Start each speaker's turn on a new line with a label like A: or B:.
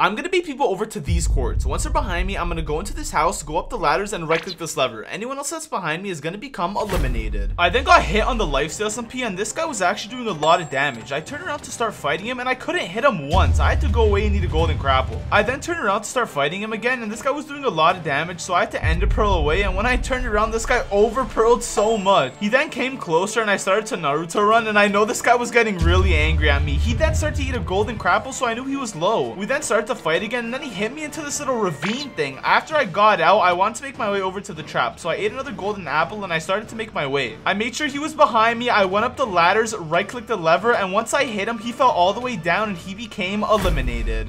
A: I'm gonna beat people over to these courts. Once they're behind me, I'm gonna go into this house, go up the ladders, and right click this lever. Anyone else that's behind me is gonna become eliminated. I then got hit on the lifesteal SMP, and this guy was actually doing a lot of damage. I turned around to start fighting him, and I couldn't hit him once. I had to go away and need a golden apple. I then turned around to start fighting him again, and this guy was doing a lot of damage, so I had to ender pearl away, and when I turned around, this guy over pearled so much. He then came closer, and I started to Naruto run, and I know this guy was getting really angry at me. He then started to eat a golden apple, so I knew he was low. We then started to fight again, and then he hit me into this little ravine thing. After I got out, I wanted to make my way over to the trap, so I ate another golden apple, and I started to make my way. I made sure he was behind me. I went up the ladders, right-clicked the lever, and once I hit him, he fell all the way down, and he became eliminated.